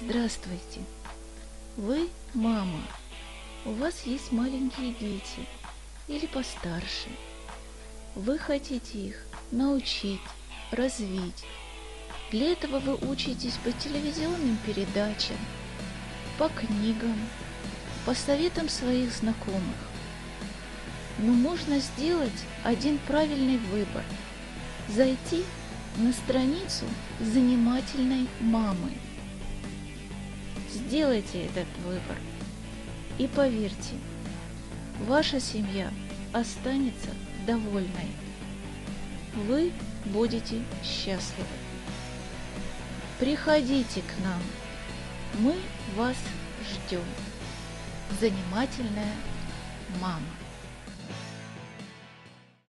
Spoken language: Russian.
Здравствуйте. Вы мама. У вас есть маленькие дети или постарше. Вы хотите их научить, развить. Для этого вы учитесь по телевизионным передачам, по книгам, по советам своих знакомых. Но можно сделать один правильный выбор. Зайти на страницу занимательной мамы. Сделайте этот выбор. И поверьте, ваша семья останется довольной. Вы будете счастливы. Приходите к нам. Мы вас ждем. Занимательная мама.